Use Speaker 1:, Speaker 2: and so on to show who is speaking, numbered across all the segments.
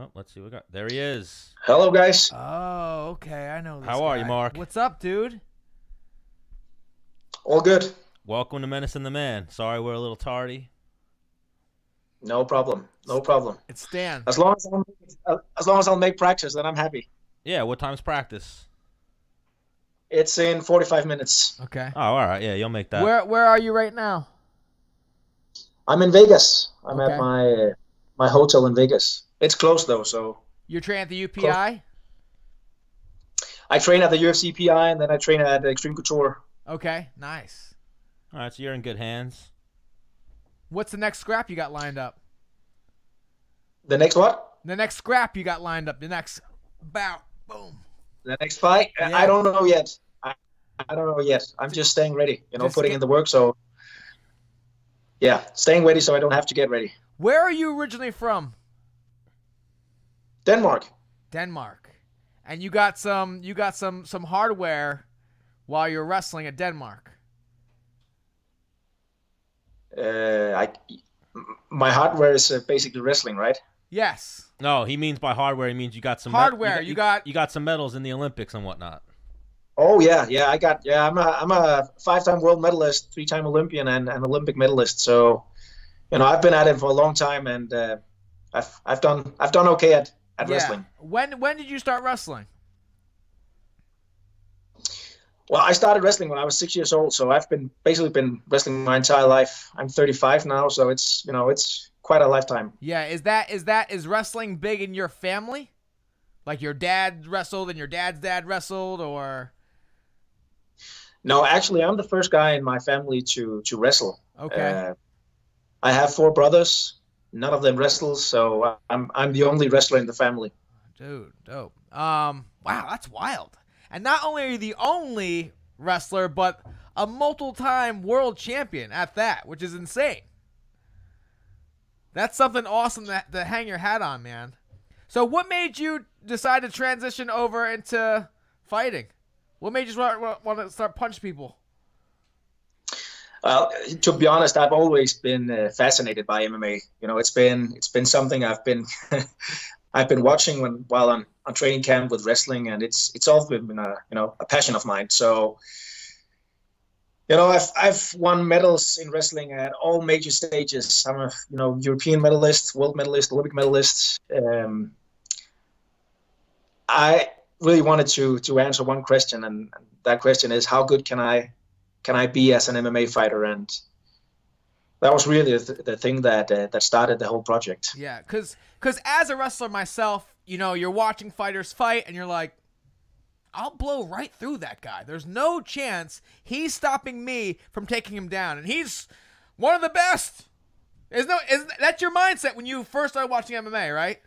Speaker 1: Oh, let's see what we got. There he is.
Speaker 2: Hello, guys.
Speaker 3: Oh, okay. I know. This
Speaker 1: How are you. Mark?
Speaker 3: What's up, dude?
Speaker 2: All good.
Speaker 1: Welcome to Menace and the Man. Sorry we're a little tardy.
Speaker 2: No problem. No problem.
Speaker 3: It's Dan.
Speaker 2: As long as I'm, as long as I'll make practice, then I'm happy.
Speaker 1: Yeah, what time's practice?
Speaker 2: It's in 45 minutes.
Speaker 3: Okay.
Speaker 1: Oh, all right. Yeah, you'll make that.
Speaker 3: Where Where are you right now?
Speaker 2: I'm in Vegas. I'm
Speaker 3: Okay.
Speaker 2: at my uh, my hotel in Vegas. It's close though, so
Speaker 3: You're training at the UPI.
Speaker 2: I train at the UFC PI and then I train at Xtreme Couture.
Speaker 3: Okay. Nice.
Speaker 1: All right, so you're in good hands.
Speaker 3: What's the next scrap you got lined up?
Speaker 2: The next what?
Speaker 3: The next scrap you got lined up. The next bout. Boom.
Speaker 2: The next fight?
Speaker 3: Yeah.
Speaker 2: I don't know yet. I, I don't know yet. I'm just staying ready. You know,
Speaker 3: Just
Speaker 2: putting
Speaker 3: get-
Speaker 2: in the work. So yeah, staying ready so I don't have to get ready.
Speaker 3: Where are you originally from?
Speaker 2: Denmark.
Speaker 3: Denmark. And you got some you got some some hardware while you're wrestling at Denmark.
Speaker 2: Uh, I my hardware is uh, basically wrestling, right?
Speaker 3: Yes.
Speaker 1: No, he means by hardware. He means you got some met-
Speaker 3: Hardware, you got-
Speaker 1: you got some medals in the Olympics and whatnot.
Speaker 2: Oh yeah, yeah. I got yeah. I'm a I'm a five-time world medalist, three-time Olympian, and an Olympic medalist. So, you know, I've been at it for a long time, and uh, I've I've done I've done okay at, at
Speaker 3: Yeah.
Speaker 2: wrestling.
Speaker 3: When when did you start wrestling?
Speaker 2: Well, I started wrestling when I was six years old, so I've been basically been wrestling my entire life. I'm 35 now, so it's you know it's quite a lifetime.
Speaker 3: Yeah, is that is that is wrestling big in your family? Like your dad wrestled and your dad's dad wrestled or
Speaker 2: No, actually, I'm the first guy in my family to to wrestle.
Speaker 3: Okay.
Speaker 2: Uh, I have four brothers. None of them wrestles, so I'm I'm the only wrestler in the family.
Speaker 3: Dude, dope. Um, wow, that's wild. And not only are you the only wrestler, but a multiple-time world champion at that, which is insane. That's something awesome to, to hang your hat on, man. So, what made you decide to transition over into fighting? What made you want, want to start punch people?
Speaker 2: Well, to be honest, I've always been uh, fascinated by MMA. You know, it's been it's been something I've been I've been watching when while on, on training camp with wrestling, and it's it's always been a you know a passion of mine. So, you know, I've I've won medals in wrestling at all major stages. I'm a you know European medalist, world medalist, Olympic medalist. Um, I really wanted to to answer one question, and that question is how good can I can I be as an MMA fighter? And that was really the, the thing that uh, that started the whole project.
Speaker 3: Yeah, cause, cause as a wrestler myself, you know, you're watching fighters fight, and you're like, I'll blow right through that guy. There's no chance he's stopping me from taking him down, and he's one of the best. Is no, is that's your mindset when you first started watching MMA, right?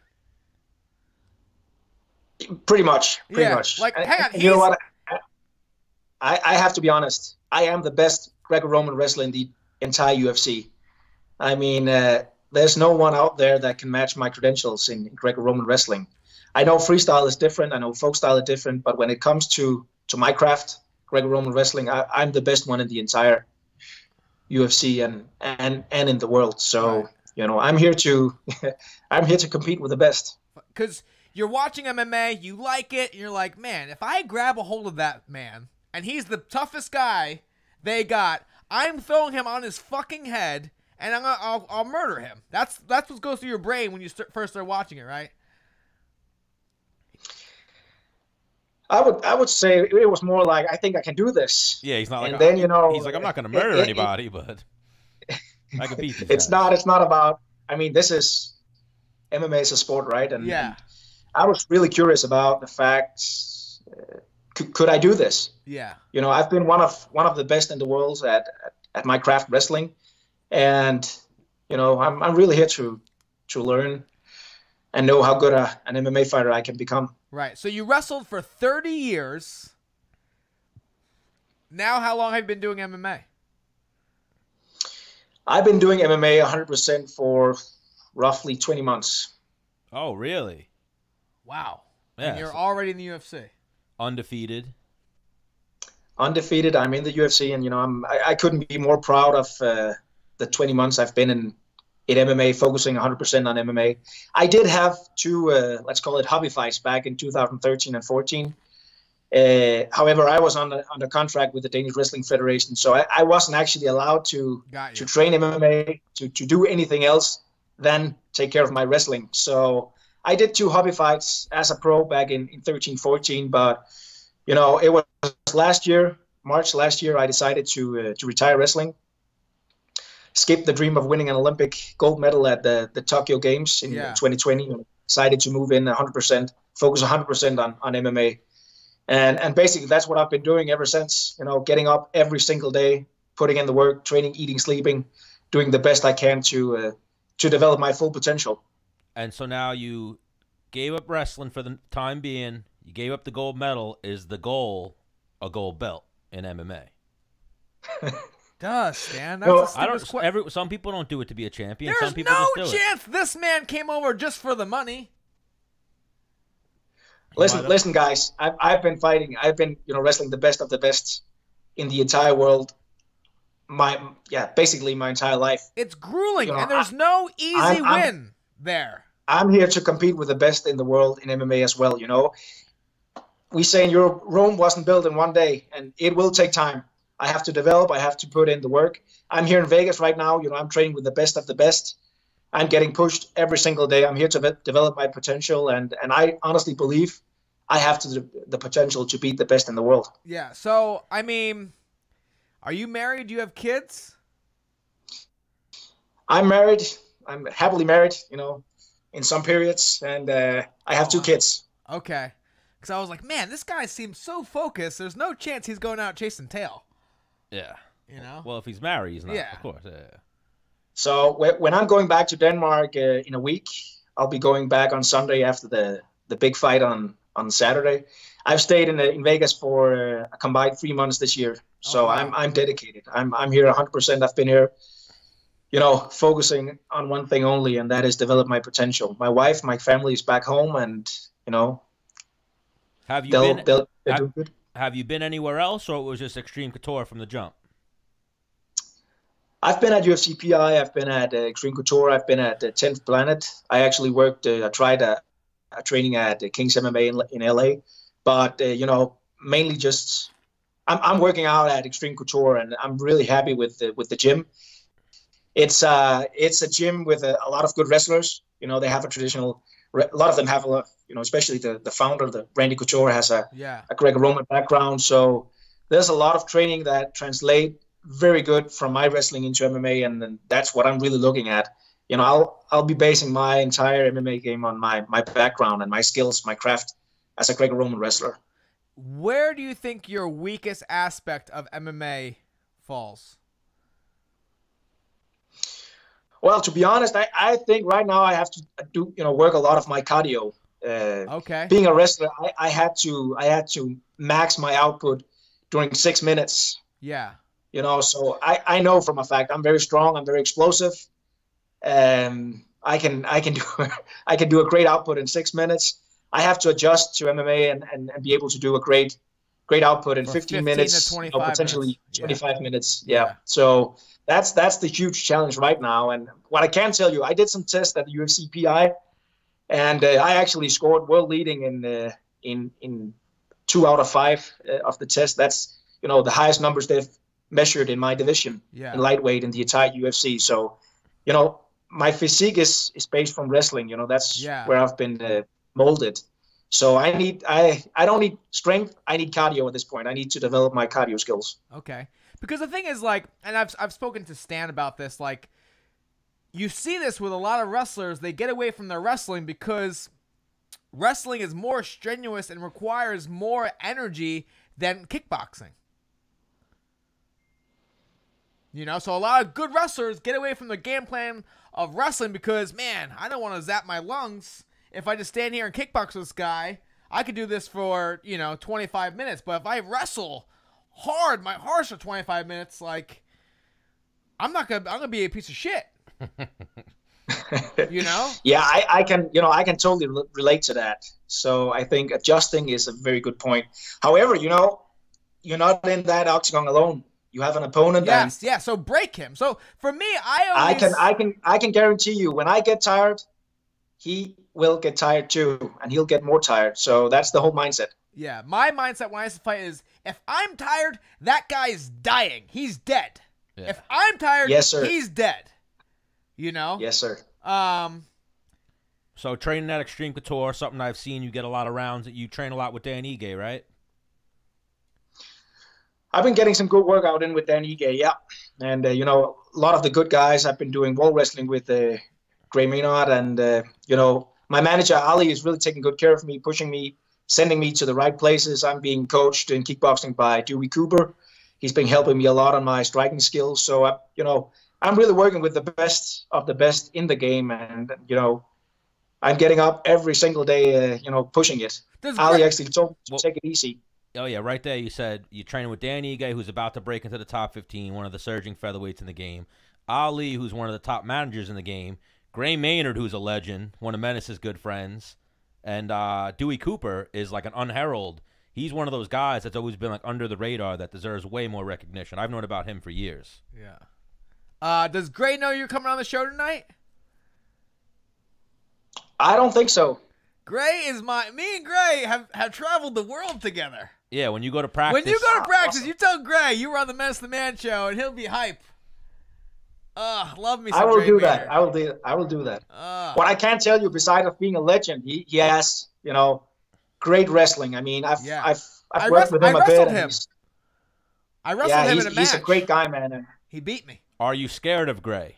Speaker 2: Pretty much, pretty
Speaker 3: Yeah,
Speaker 2: much.
Speaker 3: like, hang on,
Speaker 2: you know what? I, I have to be honest. I am the best Greco-Roman wrestler in the entire UFC. I mean, uh, there's no one out there that can match my credentials in Greco-Roman wrestling. I know freestyle is different. I know folk style is different. But when it comes to to my craft, Greco-Roman wrestling, I, I'm the best one in the entire UFC and and and in the world. So
Speaker 3: Right.
Speaker 2: you know, I'm here to I'm here to compete with the best.
Speaker 3: Because you're watching MMA, you like it, and you're like, man, if I grab a hold of that man, and he's the toughest guy they got, I'm throwing him on his fucking head, and I'm gonna, I'll, I'll murder him. That's that's what goes through your brain when you start, first start watching it, right?
Speaker 2: I would I would say it was more like I think I can do this.
Speaker 1: Yeah, he's not like
Speaker 2: and then you know
Speaker 1: he's like I'm not going to murder
Speaker 2: it- it-
Speaker 1: anybody, but I can beat
Speaker 2: It's
Speaker 1: guys.
Speaker 2: not it's not about. I mean, this is MMA is a sport, right? And,
Speaker 3: Yeah.
Speaker 2: and I was really curious about the fact uh, could, I do this?
Speaker 3: Yeah.
Speaker 2: You know, I've been one of one of the best in the world at at, at my craft wrestling, and you know, I'm I'm really here to to learn and know how good a, an MMA fighter I can become.
Speaker 3: Right. So you wrestled for 30 years. Now, how long have you been doing MMA?
Speaker 2: I've been doing MMA 100% for roughly 20 months.
Speaker 1: Oh, really?
Speaker 3: Wow.
Speaker 1: Yeah.
Speaker 3: and you're already in the UFC.
Speaker 1: Undefeated.
Speaker 2: undefeated. I'm in the UFC, and you know, I'm I, I couldn't be more proud of uh, the 20 months I've been in in MMA, focusing 100% on MMA. I did have two, uh, let's call it hobby fights back in 2013 and 14. Uh, however, I was on the, under contract with the Danish Wrestling Federation, so I, I wasn't actually allowed to to train MMA, to, to do anything else than take care of my wrestling. So I did two hobby fights as a pro back in, in 13, 14, but you know, it was last year, March last year, I decided to uh, to retire wrestling. Skip the dream of winning an Olympic gold medal at the, the Tokyo Games in
Speaker 3: Yeah.
Speaker 2: 2020 and decided to move in 100%, focus 100% on, on MMA. And, and basically, that's what I've been doing ever since. You know, getting up every single day, putting in the work, training, eating, sleeping, doing the best I can to uh, to develop my full potential.
Speaker 1: And so now you gave up wrestling for the time being. You gave up the gold medal. Is the goal a gold belt in MMA?
Speaker 3: Does Stan? That's
Speaker 2: No,
Speaker 3: a
Speaker 1: I don't.
Speaker 3: que-
Speaker 1: Every some people don't do it to be a champion.
Speaker 3: There's
Speaker 1: some people
Speaker 3: no
Speaker 1: just do it.
Speaker 3: chance this man came over just for the money.
Speaker 2: Listen,
Speaker 1: might
Speaker 2: listen, guys. I've, I've been fighting. I've been, you know, wrestling the best of the best in the entire world. My, yeah, basically my entire life.
Speaker 3: It's grueling,
Speaker 2: You know,
Speaker 3: and there's no easy
Speaker 2: I'm- I'm-
Speaker 3: win there.
Speaker 2: I'm here to compete with the best in the world in MMA as well. You know, we say in Europe, Rome wasn't built in one day, and it will take time. I have to develop. I have to put in the work. I'm here in Vegas right now. You know, I'm training with the best of the best. I'm getting pushed every single day. I'm here to ve- develop my potential, and and I honestly believe I have to the, the potential to beat the best in the world.
Speaker 3: Yeah. So I mean, are you married? Do you have kids?
Speaker 2: I'm married. I'm happily married. You know, in some periods, and uh, I have
Speaker 3: Oh,
Speaker 2: two
Speaker 3: wow.
Speaker 2: kids.
Speaker 3: Okay. Because I was like, man, this guy seems so focused. There's no chance he's going out chasing tail.
Speaker 1: Yeah.
Speaker 3: You know?
Speaker 1: Well, if he's married, he's not.
Speaker 3: Yeah.
Speaker 1: Of course. Yeah.
Speaker 2: So when I'm going back to Denmark uh, in a week, I'll be going back on Sunday after the the big fight on on Saturday. I've stayed in, in Vegas for uh, a combined three months this year, so
Speaker 3: Oh, wow.
Speaker 2: I'm I'm dedicated. I'm I'm here 100%. I've been here, you know, focusing on one thing only, and that is develop my potential. My wife, my family is back home, and you know
Speaker 1: Have you
Speaker 2: they'll
Speaker 1: been?
Speaker 2: they'll, they're
Speaker 1: I-
Speaker 2: doing good.
Speaker 1: Have you been anywhere else, or it was just Xtreme Couture from the jump?
Speaker 2: I've been at UFC PI. I've been at uh, Xtreme Couture. I've been at uh, 10th Planet. I actually worked. Uh, I tried a, a training at uh, Kings MMA in, in LA, but uh, you know, mainly just I'm, I'm working out at Xtreme Couture, and I'm really happy with the, with the gym. It's uh it's a gym with a, a lot of good wrestlers. You know, they have a traditional. A lot of them have a lot. You know, especially the the founder, the Randy Couture, has a
Speaker 3: Yeah.
Speaker 2: a Greco-Roman background. So there's a lot of training that translate very good from my wrestling into MMA, and then that's what I'm really looking at. You know, I'll I'll be basing my entire MMA game on my my background and my skills, my craft as a Greco-Roman wrestler.
Speaker 3: Where do you think your weakest aspect of MMA falls?
Speaker 2: Well, to be honest, I, I think right now I have to do you know work a lot of my cardio. Uh,
Speaker 3: Okay.
Speaker 2: being a wrestler, I, I had to I had to max my output during six minutes
Speaker 3: Yeah.
Speaker 2: you know so i i know from a fact i'm very strong i'm very explosive um i can i can do i can do a great output in six minutes i have to adjust to mma and and, and be able to do a great great output in 15,
Speaker 3: 15
Speaker 2: minutes you know, potentially
Speaker 3: minutes. Yeah.
Speaker 2: 25 minutes yeah.
Speaker 3: Yeah.
Speaker 2: so that's that's the huge challenge right now and what i can tell you i did some tests at the ufc pi and uh, i actually scored world leading in uh, in in two out of five uh, of the tests that's you know the highest numbers they've measured in my division
Speaker 3: Yeah.
Speaker 2: in lightweight in the entire UFC. So, you know, my physique is is based from wrestling. You know, that's
Speaker 3: Yeah.
Speaker 2: where I've been uh, molded. So I need I I don't need strength. I need cardio at this point. I need to develop my cardio skills.
Speaker 3: Okay. Because the thing is, like, and I've I've spoken to Stan about this. Like, you see this with a lot of wrestlers. They get away from their wrestling because wrestling is more strenuous and requires more energy than kickboxing. You know, so a lot of good wrestlers get away from the game plan of wrestling because, man, I don't want to zap my lungs if I just stand here and kickbox this guy. I could do this for, you know, 25 minutes, but if I wrestle hard, my horse for 25 minutes, like, I'm not gonna, I'm gonna be a piece of shit. you know?
Speaker 2: Yeah, I, I can you know I can totally re- relate to that. So I think adjusting is a very good point. However, you know, you're not in that octagon alone. you have an opponent.
Speaker 3: Yes,
Speaker 2: and
Speaker 3: yeah. So break him. So for me, I always...
Speaker 2: I can I can I can guarantee you when I get tired, he will get tired too, and he'll get more tired. So that's the whole mindset.
Speaker 3: yeah. My mindset when I used to fight is if I'm tired, that guy is dying. He's dead.
Speaker 1: Yeah.
Speaker 3: If I'm tired,
Speaker 2: Yes, sir.
Speaker 3: he's dead. You know.
Speaker 2: Yes, sir.
Speaker 3: Um.
Speaker 1: So training at Xtreme Couture, something I've seen you get a lot of rounds. That you train a lot with Dan Ige, right?
Speaker 2: I've been getting some good workout in with Dan Ige, yeah. And, uh, you know, a lot of the good guys, I've been doing wall wrestling with uh, Gray Maynard. And, uh, you know, my manager, Ali, is really taking good care of me, pushing me, sending me to the right places. I'm being coached in kickboxing by Dewey Cooper. He's been helping me a lot on my striking skills. So, I, you know, I'm really working with the best of the best in the game. And, you know, I'm getting up every single day, uh, you know, pushing it. Ali actually told me to
Speaker 1: Well-
Speaker 2: take it easy.
Speaker 1: Oh yeah, right there. You said you're training with Dan Ige, who's about to break into the top 15, one of the surging featherweights in the game. Ali, who's one of the top managers in the game. Gray Maynard, who's a legend, one of Menace's good friends, and uh, Dewey Cooper is like an unheralded. He's one of those guys that's always been like under the radar that deserves way more recognition. I've known about him for years.
Speaker 3: Yeah. Uh, does Gray know you're coming on the show tonight?
Speaker 2: I don't think so.
Speaker 3: Gray is my. Me and Gray have have traveled the world together.
Speaker 1: Yeah, when you go to practice,
Speaker 3: When you go to practice,
Speaker 2: awesome.
Speaker 3: you tell Gray you were on the Menace the Man show, and he'll be hype. Ugh, love me. Some
Speaker 2: I will
Speaker 3: Gray
Speaker 2: do that. I will do. I will do that.
Speaker 3: Ugh.
Speaker 2: What I can tell you, besides of being a legend, he, he has you know great wrestling. I mean, I've
Speaker 3: Yeah.
Speaker 2: I've I've
Speaker 3: I
Speaker 2: worked with him
Speaker 3: I
Speaker 2: a bit.
Speaker 3: him. I wrestled
Speaker 2: yeah,
Speaker 3: him
Speaker 2: he's,
Speaker 3: in a
Speaker 2: he's
Speaker 3: match.
Speaker 2: a great guy, man. And
Speaker 3: He beat me.
Speaker 1: are you scared of Gray?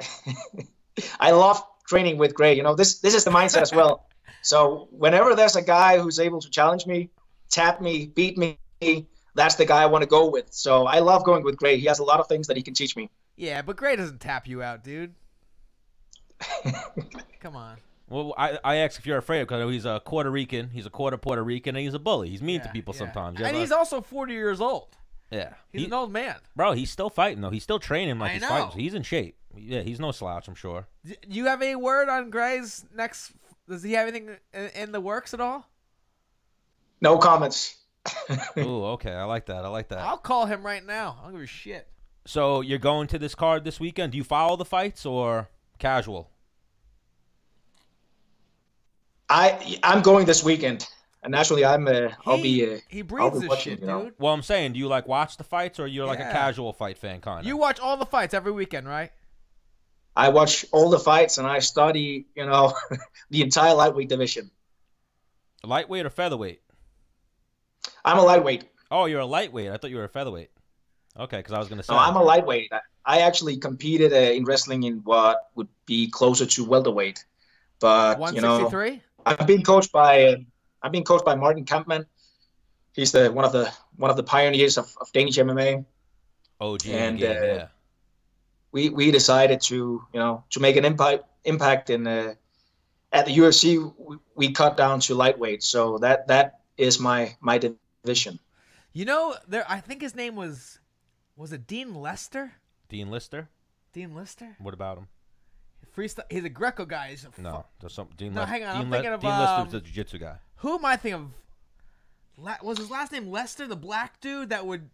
Speaker 2: I love training with Gray. You know, this this is the mindset as well. So whenever there's a guy who's able to challenge me, tap me, beat me, that's the guy I want to go with. So I love going with Gray. He has a lot of things that he can teach me.
Speaker 3: Yeah, but Gray doesn't tap you out, dude. Come on.
Speaker 1: Well, I, I asked if you're afraid because he's a Puerto Rican. He's a quarter Puerto Rican, and he's a bully. He's mean to people
Speaker 3: yeah.
Speaker 1: sometimes. You
Speaker 3: And
Speaker 1: ever-
Speaker 3: he's also 40 years old.
Speaker 1: yeah,
Speaker 3: He's
Speaker 1: He-
Speaker 3: an old man.
Speaker 1: bro. He's still fighting though. He's still training like
Speaker 3: I
Speaker 1: he's
Speaker 3: know.
Speaker 1: fighting. So he's in shape. Yeah, he's no slouch. I'm sure.
Speaker 3: Do you have any word on Gray's next? Does he have anything in, in the works at all?
Speaker 2: No comments.
Speaker 1: Ooh, okay. I like that. I like that.
Speaker 3: I'll call him right now. I don't give a shit.
Speaker 1: So you're going to this card this weekend. Do you follow the fights or casual?
Speaker 2: I I'm going this weekend, and naturally I'm uh, I'll
Speaker 3: He-
Speaker 2: be uh,
Speaker 3: he
Speaker 2: I'll
Speaker 3: breathes
Speaker 2: be
Speaker 3: this
Speaker 2: watching,
Speaker 3: shit,
Speaker 2: you know.
Speaker 3: dude.
Speaker 1: Well, I'm saying, do you like watch the fights or you're like
Speaker 3: Yeah.
Speaker 1: a casual fight fan kind of?
Speaker 3: You watch all the fights every weekend, right?
Speaker 2: I watch all the fights and I study, you know, the entire lightweight division.
Speaker 1: lightweight or featherweight?
Speaker 2: I'm a lightweight.
Speaker 1: Oh, you're a lightweight. I thought you were a featherweight. Okay, because I was gonna say.
Speaker 2: No, I'm a lightweight. I- I actually competed uh, in wrestling in what would be closer to welterweight, but you know, I'm being coached by uh, I'm being coached by Martin Kampmann. He's the one of the one of the pioneers of, of Danish MMA.
Speaker 1: OG
Speaker 2: and,
Speaker 1: game,
Speaker 2: uh,
Speaker 1: yeah.
Speaker 2: We we decided to you know to make an impact impact in uh, at the UFC. We, we cut down to lightweight, so that that is my my division.
Speaker 3: You know, there. I think his name was, was it Dean Lester?
Speaker 1: Dean Lister.
Speaker 3: Dean Lister.
Speaker 1: What about him?
Speaker 3: Freestyle. He's a Greco guy. He's a
Speaker 1: No, there's some Dean.
Speaker 3: No,
Speaker 1: Lis-
Speaker 3: hang on,
Speaker 1: Dean,
Speaker 3: I'm
Speaker 1: Le-
Speaker 3: thinking of,
Speaker 1: Dean Lister's
Speaker 3: um,
Speaker 1: the jiu-jitsu guy.
Speaker 3: Who am I thinking of? La- was his last name Lester, the black dude that would?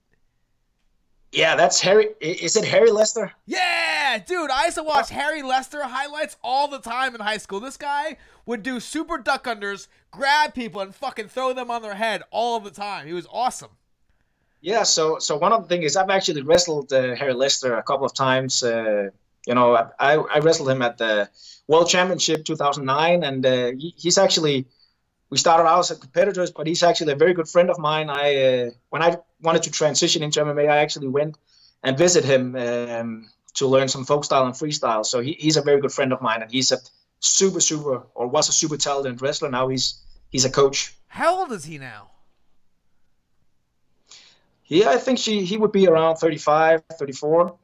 Speaker 2: Yeah, that's Harry. Is it Harry Lester?
Speaker 3: Yeah, dude. I used to watch Harry Lester highlights all the time in high school. This guy would do super duck unders, grab people, and fucking throw them on their head all the time. He was awesome.
Speaker 2: Yeah. So so one of the things is I've actually wrestled uh, Harry Lester a couple of times. Uh, you know, I, I wrestled him at the World Championship 2009, and uh, he, he's actually we started out as competitors, but he's actually a very good friend of mine. I uh, when I wanted to transition into MMA, I actually went and visited him um, to learn some folk style and freestyle. So he, he's a very good friend of mine, and he's a super super or was a super talented wrestler. Now he's he's a coach.
Speaker 3: How old is he now?
Speaker 2: Yeah, I think she he would be around 35, 34.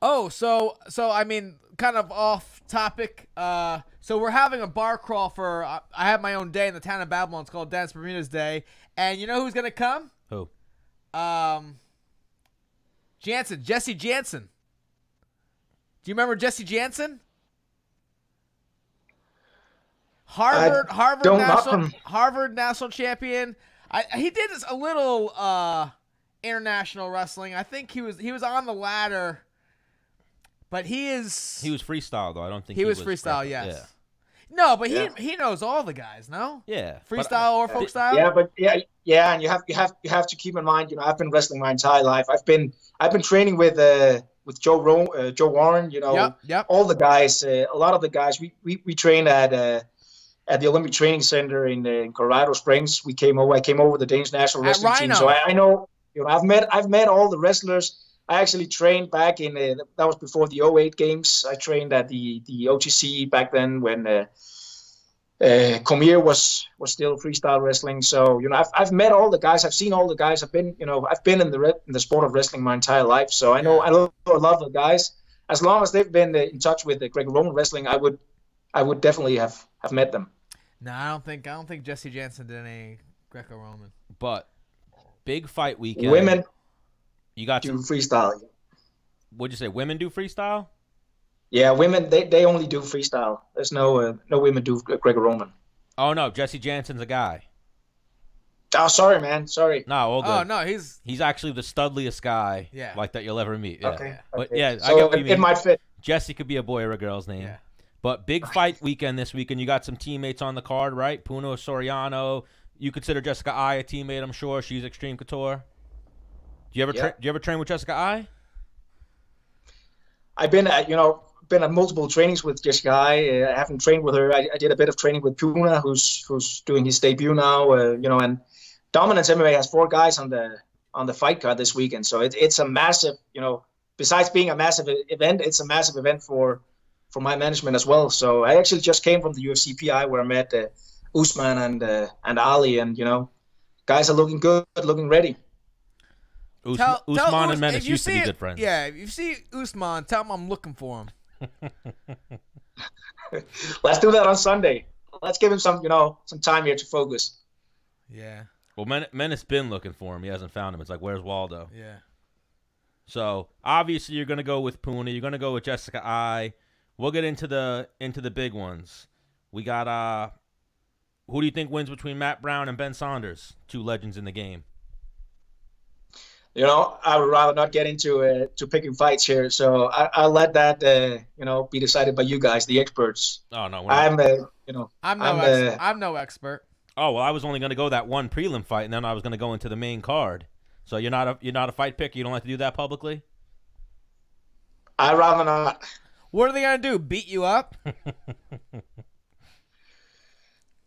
Speaker 3: Oh, so so I mean, kind of off topic. Uh, so we're having a bar crawl for. Uh, I have my own day in the town of Babylon. It's called Dennis Bermudez Day, and you know who's gonna come?
Speaker 1: Who?
Speaker 3: Um, Jantzen, Jesse Jantzen. Do you remember Jesse Jantzen? Harvard, Harvard
Speaker 2: don't
Speaker 3: national. Harvard national champion. I, he did a little uh, international wrestling. I think he was he was on the ladder, but he is
Speaker 1: He was freestyle though. I don't think
Speaker 3: he
Speaker 1: he,
Speaker 3: was freestyle.
Speaker 1: prep-
Speaker 3: Yes. No, but
Speaker 2: Yeah.
Speaker 3: he he knows all the guys. No
Speaker 1: Yeah. Yeah. But-
Speaker 3: freestyle or folk style.
Speaker 2: Yeah, but yeah, yeah, and you have you have you have to keep in mind, you know, I've been wrestling my entire life. I've been I've been training with uh with Joe Ro- uh, Joe Warren, you know,
Speaker 3: Yep. Yep.
Speaker 2: all the guys, uh, a lot of the guys. We we, we train at uh, at the Olympic Training Center in, uh, in Colorado Springs. We came over. I came over with the Danish national wrestling team, so I, I know. You know, I've met I've met all the wrestlers. I actually trained back in uh, that was before the 08 games. I trained at the the OTC back then when. Uh, uh, Cormier was was still freestyle wrestling, so you know I've, I've met all the guys, I've seen all the guys, I've been you know I've been in the re- in the sport of wrestling my entire life, so I know I know a lot of the guys. As long as they've been uh, in touch with the Greco-Roman wrestling, I would I would definitely have have met them.
Speaker 3: No, I don't think I don't think Jesse Jantzen did any Greco-Roman.
Speaker 1: But big fight weekend.
Speaker 2: Women
Speaker 1: You got
Speaker 2: do
Speaker 1: some.
Speaker 2: freestyle.
Speaker 1: What'd you say? Women do freestyle?
Speaker 2: Yeah, women they, they only do freestyle. There's no uh, no women do Greco-Roman.
Speaker 1: Oh no, Jesse Jantzen's a guy.
Speaker 2: Oh, sorry, man. Sorry.
Speaker 1: No, all good.
Speaker 3: Oh no, he's
Speaker 1: He's actually the studliest guy
Speaker 3: Yeah.
Speaker 1: like that you'll ever meet. Yeah.
Speaker 2: Okay.
Speaker 1: But
Speaker 2: okay.
Speaker 1: yeah, I get what you
Speaker 2: it,
Speaker 1: mean.
Speaker 2: it might fit.
Speaker 1: Jesse could be a boy or a girl's name.
Speaker 3: Yeah.
Speaker 1: But big fight weekend this weekend. You got some teammates on the card, right? Puna Soriano. You consider Jessica Eye a teammate, I'm sure. She's Xtreme Couture. Do you ever
Speaker 2: Yeah.
Speaker 1: tra- do you ever train with Jessica Eye?
Speaker 2: I've been at you know been at multiple trainings with Jessica. I, uh, I haven't trained with her. I, I did a bit of training with Puna, who's who's doing his debut now. Uh, you know, and Dominance MMA has four guys on the on the fight card this weekend. So it, it's a massive. You know, besides being a massive event, it's a massive event for for my management as well. So I actually just came from the UFC PI where I met uh, Usman and uh, and Ali, and you know, guys are looking good, looking ready.
Speaker 1: Us-
Speaker 3: tell,
Speaker 1: Usman
Speaker 3: tell Us-
Speaker 1: and Menace
Speaker 3: if you
Speaker 1: used to
Speaker 3: see
Speaker 1: be
Speaker 3: it-
Speaker 1: good friends.
Speaker 3: Yeah, if you see Usman, tell him I'm looking for him.
Speaker 2: Let's do that on Sunday. Let's give him some, you know, some time here to focus.
Speaker 3: Yeah,
Speaker 1: Well, Men- Menace been looking for him. He hasn't found him. It's like, where's Waldo?
Speaker 3: yeah.
Speaker 1: So obviously you're gonna go with Puna. You're gonna go with Jessica Eye. We'll get into the into the big ones. We got uh, who do you think wins between Matt Brown and Ben Saunders? Two legends in the game.
Speaker 2: You know, I would rather not get into uh, to picking fights here, so I, I'll let that, uh, you know, be decided by you guys, the experts.
Speaker 1: Oh no.
Speaker 2: I'm, uh, you know,
Speaker 3: I'm no
Speaker 2: I'm,
Speaker 3: ex-
Speaker 2: uh,
Speaker 3: I'm no expert.
Speaker 1: oh well, I was only gonna go that one prelim fight, and then I was gonna go into the main card. So you're not a you're not a fight picker. You don't like to do that publicly.
Speaker 2: I'd rather not.
Speaker 3: What are they gonna do? Beat you up?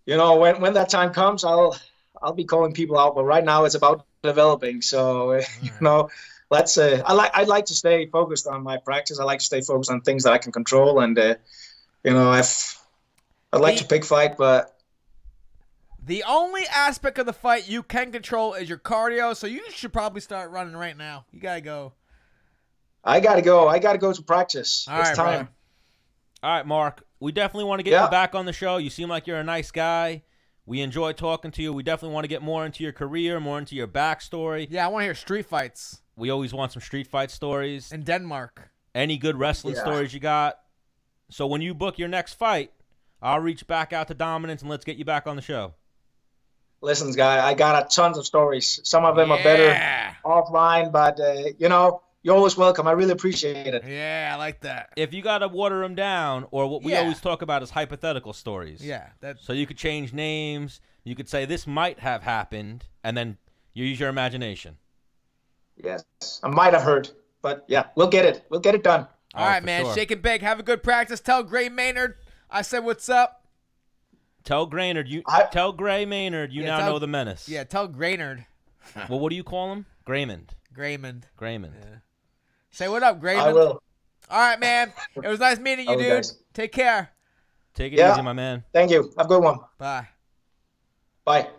Speaker 2: You know, when when that time comes, I'll I'll be calling people out. But right now, it's about developing. So, uh, you know, let's. Uh, I like I like to stay focused on my practice. I like to stay focused on things that I can control, and uh, you know, if I'd like to pick fight, but
Speaker 3: The only aspect of the fight you can control is your cardio, so you should probably start running right now. You gotta go.
Speaker 2: I gotta go. I gotta go to practice.
Speaker 3: All
Speaker 2: it's
Speaker 3: right,
Speaker 2: time.
Speaker 3: brother.
Speaker 1: All right, Mark. We definitely want to get
Speaker 2: Yeah.
Speaker 1: you back on the show. You seem like you're a nice guy. We enjoy talking to you. We definitely want to get more into your career, more into your backstory.
Speaker 3: Yeah, I want to hear street fights
Speaker 1: We always want some street fight stories.
Speaker 3: in Denmark.
Speaker 1: Any good wrestling
Speaker 2: Yeah.
Speaker 1: stories you got. So when you book your next fight, I'll reach back out to Dominance and let's get you back on the show.
Speaker 2: Listen, guy, I got a tons of stories. Some of them are better offline, but uh, you know, you're always welcome. I really appreciate it.
Speaker 3: Yeah, I like that.
Speaker 1: If you got to water them down, or what we
Speaker 3: Yeah.
Speaker 1: always talk about is hypothetical stories.
Speaker 3: Yeah, that.
Speaker 1: So you could change names. You could say this might have happened, and then you use your imagination.
Speaker 2: Yes, I might have heard, but yeah, we'll get it. We'll get it done.
Speaker 3: All
Speaker 1: Oh,
Speaker 3: right, man.
Speaker 1: sure.
Speaker 3: Shake and bake. Have a good practice. Tell Gray Maynard I said what's up.
Speaker 1: Tell Graynard you
Speaker 2: I-
Speaker 1: tell Gray Maynard you
Speaker 3: Yeah,
Speaker 1: now
Speaker 3: tell-
Speaker 1: know the menace.
Speaker 3: Yeah, tell Graynard.
Speaker 1: Well, what do you call him? Graymond.
Speaker 3: Graymond.
Speaker 1: Graymond.
Speaker 3: Yeah. Say what up, Graymond.
Speaker 2: I will.
Speaker 3: All right, man. It was nice meeting you,
Speaker 2: I
Speaker 3: dude.
Speaker 2: guys.
Speaker 3: Take care.
Speaker 1: Take it
Speaker 2: Yeah.
Speaker 1: easy, my man.
Speaker 2: Thank you. Have a good one.
Speaker 3: Bye.
Speaker 2: Bye.